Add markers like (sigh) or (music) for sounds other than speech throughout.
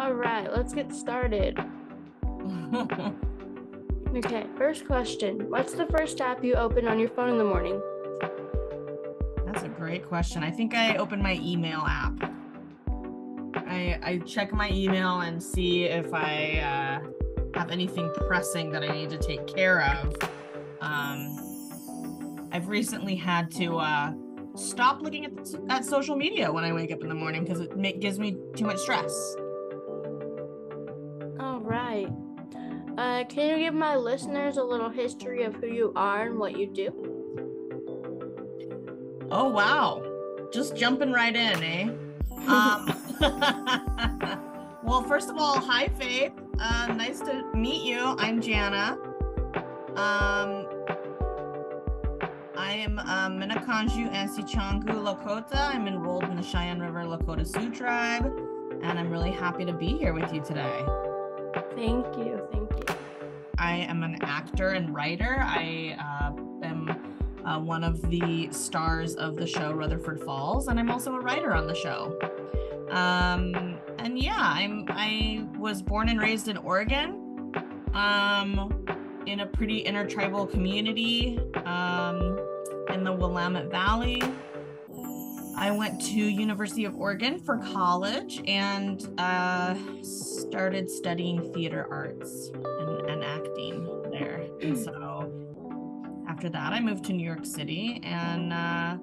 All right, let's get started. (laughs) Okay, first question. What's the first app you open on your phone in the morning? That's a great question. I think I open my email app. I I check my email and see if I uh, have anything pressing that I need to take care of. Um, I've recently had to uh, stop looking at, at social media when I wake up in the morning because it ma- gives me too much stress. Right. Uh, can you give my listeners a little history of who you are and what you do? Oh wow, just jumping right in, eh? Um, (laughs) well, first of all, hi Faith. Uh, nice to meet you. I'm Jana. Um, I am uh, Mnicoujou and Sicangu Lakota. I'm enrolled in the Cheyenne River Lakota Sioux tribe, and I'm really happy to be here with you today. Thank you. Thank you. I am an actor and writer. I uh, am uh, one of the stars of the show Rutherford Falls, and I'm also a writer on the show. Um, and yeah, I'm I was born and raised in Oregon, um, in a pretty intertribal community um, in the Willamette Valley. I went to University of Oregon for college and uh, started studying theater arts and, and acting there. So after that, I moved to New York City and uh,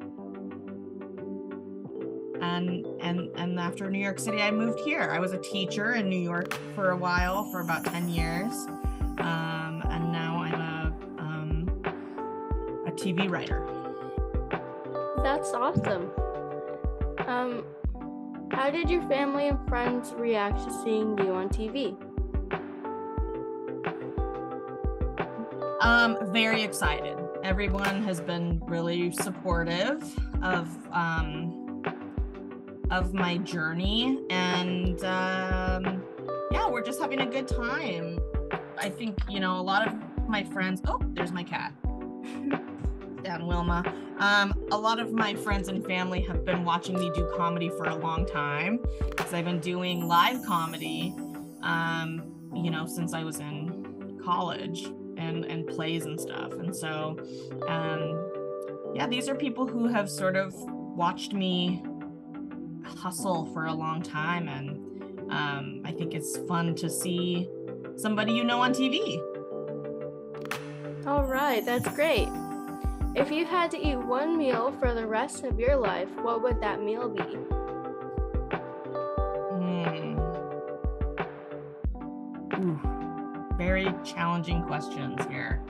and and and after New York City, I moved here. I was a teacher in New York for a while, for about ten years, um, and now I'm a um, a TV writer. That's awesome. Um, how did your family and friends react to seeing you on TV? Um, very excited. Everyone has been really supportive of um, of my journey, and um, yeah, we're just having a good time. I think you know a lot of my friends. Oh, there's my cat. (laughs) Down Wilma. Um, a lot of my friends and family have been watching me do comedy for a long time because I've been doing live comedy, um, you know, since I was in college and and plays and stuff. And so, um, yeah, these are people who have sort of watched me hustle for a long time, and um, I think it's fun to see somebody you know on TV. All right, that's great. If you had to eat one meal for the rest of your life, what would that meal be? Hmm. Ooh, very challenging questions here.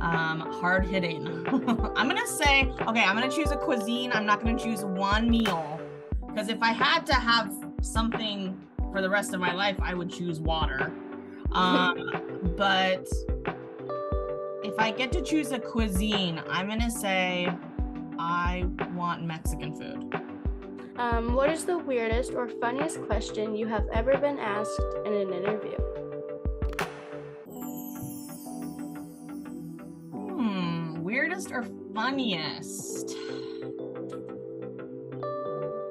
Um, hard hitting. (laughs) I'm gonna say, okay, I'm gonna choose a cuisine. I'm not gonna choose one meal. Because if I had to have something for the rest of my life, I would choose water. (laughs) Um, but if I get to choose a cuisine, I'm gonna say I want Mexican food. Um, what is the weirdest or funniest question you have ever been asked in an interview? Hmm, weirdest or funniest?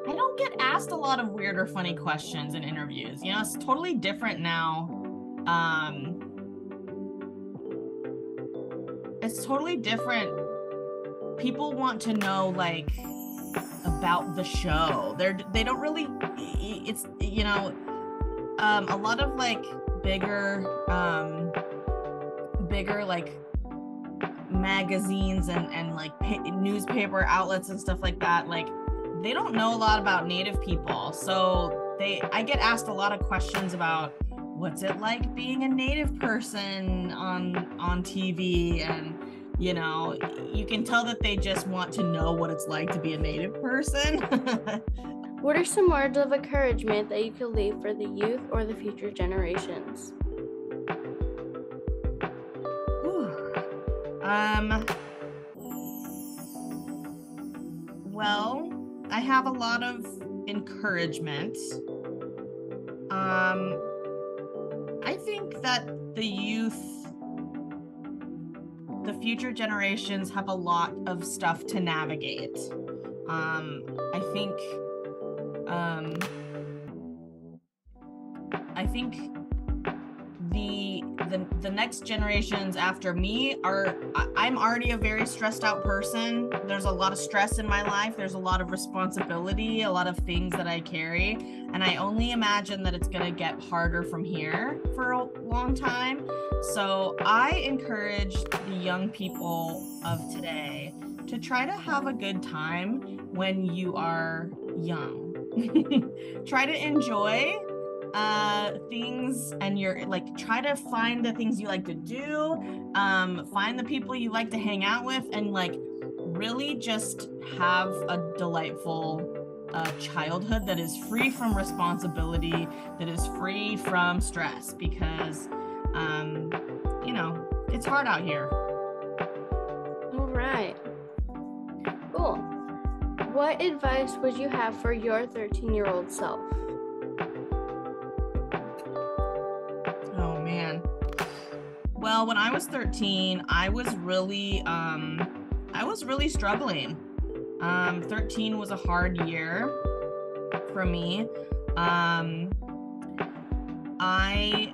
I don't get asked a lot of weird or funny questions in interviews. You know, it's totally different now. Um, it's totally different. People want to know like about the show. They're they don't really it's you know um a lot of like bigger um bigger like magazines and and like pa- newspaper outlets and stuff like that like they don't know a lot about native people so they i get asked a lot of questions about what's it like being a native person on on tv and you know you can tell that they just want to know what it's like to be a native person. (laughs) What are some words of encouragement that you could leave for the youth or the future generations? Um well i have a lot of encouragement. Um i think that the youth the future generations have a lot of stuff to navigate. Um i think um I think the the the next generations after me are I'm already a very stressed out person. There's a lot of stress in my life. There's a lot of responsibility, a lot of things that I carry, and I only imagine that it's going to get harder from here for a long time. So I encourage the young people of today to try to have a good time when you are young. (laughs) try to enjoy uh things and you're like try to find the things you like to do um find the people you like to hang out with and like really just have a delightful uh, childhood that is free from responsibility that is free from stress because um you know it's hard out here All right. Cool. What advice would you have for your 13 year old self? Well, when I was 13, I was really um I was really struggling. Um 13 was a hard year for me. Um I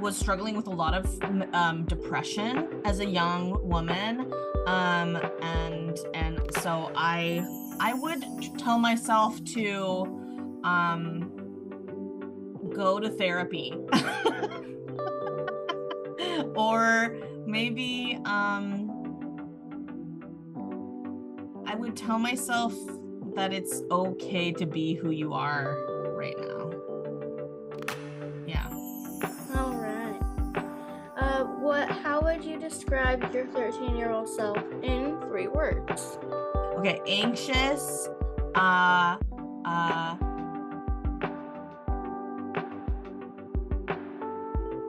was struggling with a lot of um, depression as a young woman um and and so I I would tell myself to um go to therapy (laughs) or maybe um i would tell myself that it's okay to be who you are right now yeah All right. Uh, what? How would you describe your 13 year old self in three words? okay anxious uh uh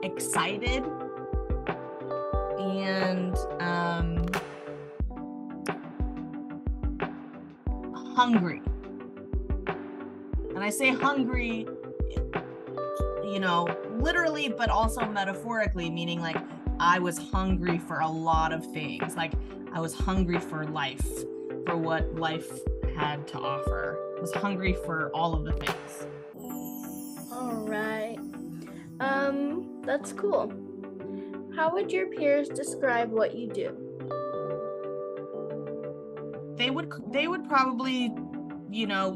excited and um hungry and i say hungry you know literally but also metaphorically meaning like i was hungry for a lot of things like i was hungry for life for what life had to offer. I was hungry for all of the things. All right. Um, that's cool. How would your peers describe what you do? They would they would probably, you know,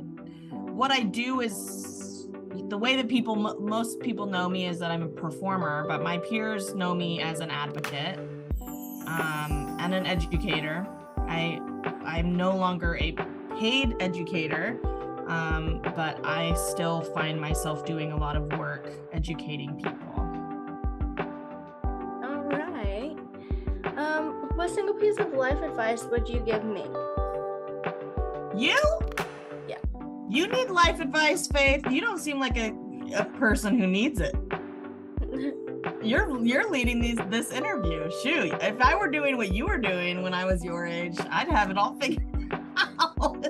what I do is the way that people most people know me is that I'm a performer, but my peers know me as an advocate um, and an educator. I I'm no longer a paid educator, um, but I still find myself doing a lot of work educating people. What single piece of life advice would you give me? You? Yeah. You need life advice, Faith. You don't seem like a, a person who needs it. (laughs) You're you're leading these this interview. Shoot, if I were doing what you were doing when I was your age, I'd have it all figured (laughs) out.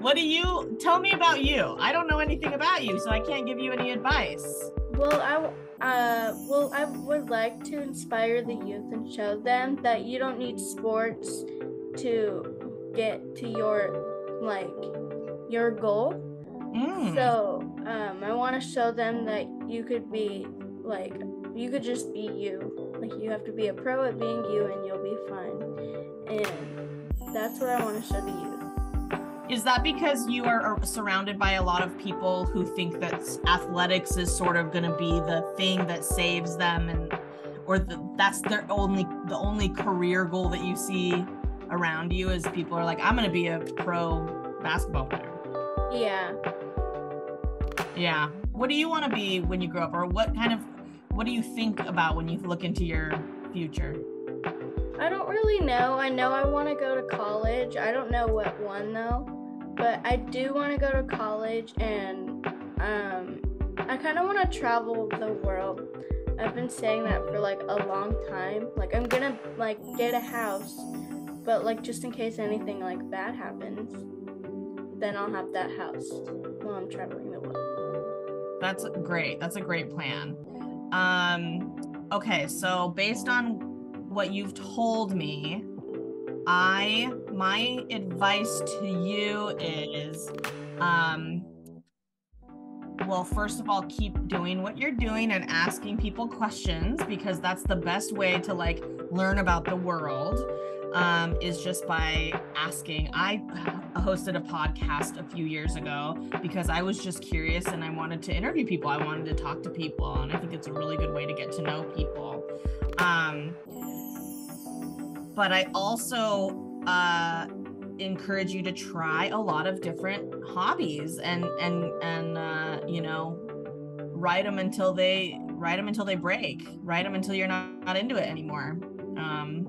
what do you tell me about you? I don't know anything about you, so I can't give you any advice. well, I w- uh, well, I would like to inspire the youth and show them that you don't need sports to get to your like your goal. Mm. So, um, I want to show them that you could be like you could just be you. Like you have to be a pro at being you, and you'll be fine. And that's what I want to show the youth. Is that because you are uh, surrounded by a lot of people who think that athletics is sort of going to be the thing that saves them and or the, that's their only the only career goal that you see around you is people are like I'm going to be a pro basketball player. Yeah. Yeah. What do you want to be when you grow up or what kind of what do you think about when you look into your future? I don't really know. I know I want to go to college. I don't know what one though, but I do want to go to college and um I kind of want to travel the world. I've been saying that for like a long time. Like I'm to like get a house, but like just in case anything like bad happens, then I'll have that house while I'm traveling the world. That's great. That's a great plan. Um okay, so based on what you've told me, I my advice to you is um well, first of all, keep doing what you're doing and asking people questions because that's the best way to like learn about the world. Um, is just by asking. I hosted a podcast a few years ago because I was just curious and I wanted to interview people. I wanted to talk to people, and I think it's a really good way to get to know people. Um, but I also uh, encourage you to try a lot of different hobbies and and and uh, you know ride them until they ride them until they break. Ride them until you're not, not into it anymore. Um,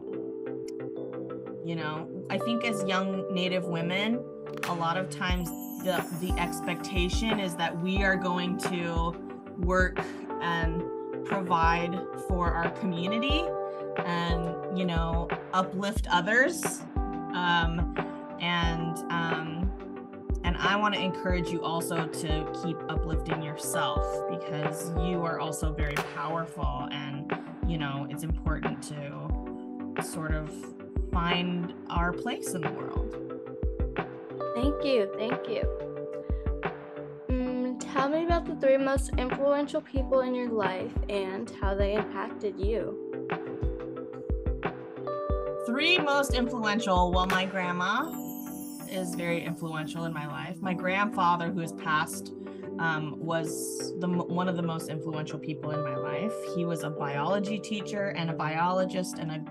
you know i think as young native women a lot of times the the expectation is that we are going to work and provide for our community and you know uplift others um, and um, and I want to encourage you also to keep uplifting yourself because you are also very powerful and you know it's important to sort of find our place in the world. Thank you, thank you. Mm, tell me about the three most influential people in your life and how they impacted you. Three most influential. Well, my grandma, is very influential in my life. My grandfather, who has passed, um, was the one of the most influential people in my life. He was a biology teacher and a biologist and a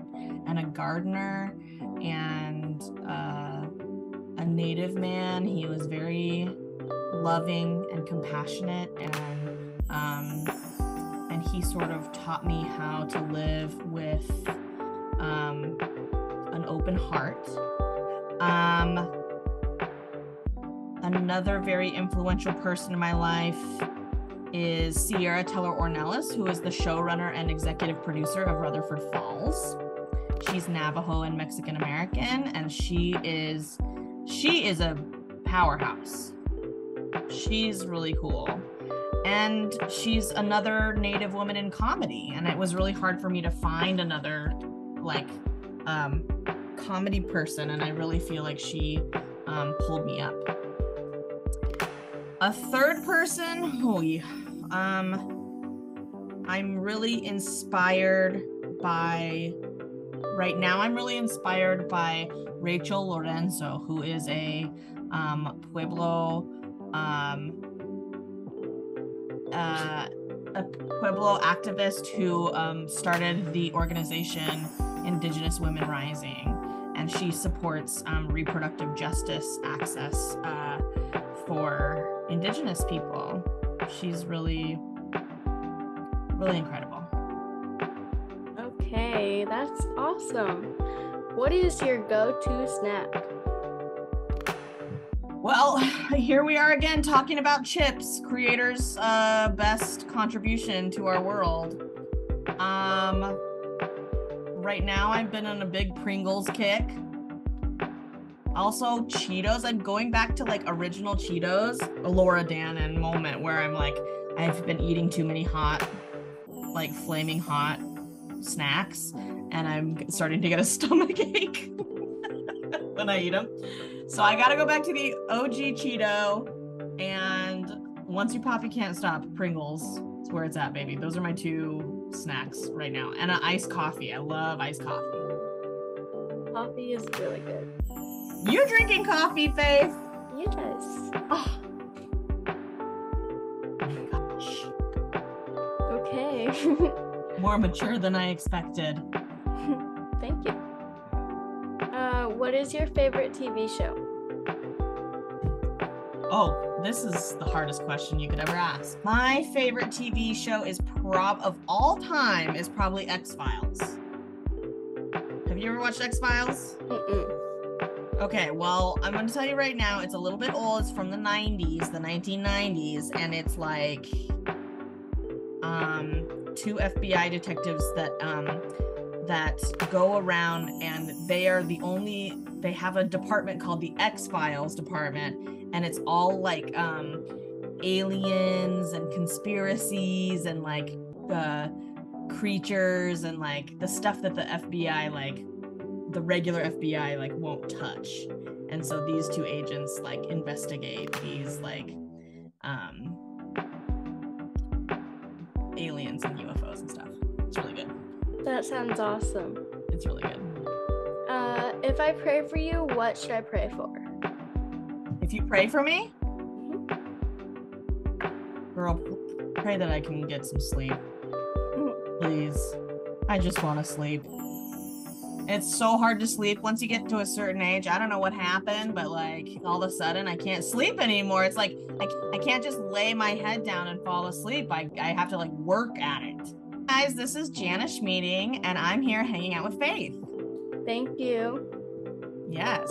and a gardener and uh, a native man. He was very loving and compassionate and um, and he sort of taught me how to live with um, an open heart. Um, Another very influential person in my life is Sierra Teller Ornelas, who is the showrunner and executive producer of Rutherford Falls. She's Navajo and Mexican American, and she is she is a powerhouse. She's really cool. And she's another native woman in comedy. And it was really hard for me to find another like um comedy person. And I really feel like she um, pulled me up. A third person, oh yeah. Um I'm really inspired by right now I'm really inspired by Rachel Lorenzo, who is a um, Pueblo um, uh, a Pueblo activist who um, started the organization Indigenous Women Rising, and she supports um, reproductive justice access uh, for indigenous people. She's really, really incredible. Okay, that's awesome. What is your go to snack? Well, (laughs) here we are again talking about chips, creators' uh, best contribution to our world. Um, right now, I've been on a big Pringles kick. Also, Cheetos. I'm going back to like original Cheetos, a Laura Dannon moment where I'm like, I've been eating too many hot, like flaming hot snacks, and I'm starting to get a (laughs) stomach ache (laughs) when I eat them. So I gotta go back to the OG Cheeto, and once you pop, you can't stop. Pringles. It's where it's at, baby. Those are my two snacks right now, and an iced coffee. I love iced coffee. Coffee is really good. You drinking coffee, Faith? Yes. Oh. Okay. (laughs) More mature than I expected. (laughs) Thank you. Uh, what is your favorite TV show? Oh, this is the hardest question you could ever ask. My favorite TV show is prob of all time is probably X Files. Have you ever watched X Files? Okay, well, I'm going to tell you right now, it's a little bit old. It's from the 90s, the 1990s, and it's like um two FBI detectives that um that go around and they are the only they have a department called the X-Files department and it's all like um aliens and conspiracies and like uh creatures and like the stuff that the FBI like the regular FBI like won't touch. And so these two agents like investigate these like um aliens and UFOs and stuff. It's really good. That sounds awesome. It's really good. Uh, if I pray for you, what should I pray for? If you pray for me, girl, pray that I can get some sleep. Please. I just want to sleep. It's so hard to sleep once you get to a certain age. I don't know what happened, but like all of a sudden I can't sleep anymore. It's like I, I can't just lay my head down and fall asleep. I, I have to like work at it. Guys, this is Jana Schmieding, and I'm here hanging out with Faith. Thank you. Yes.